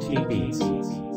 TT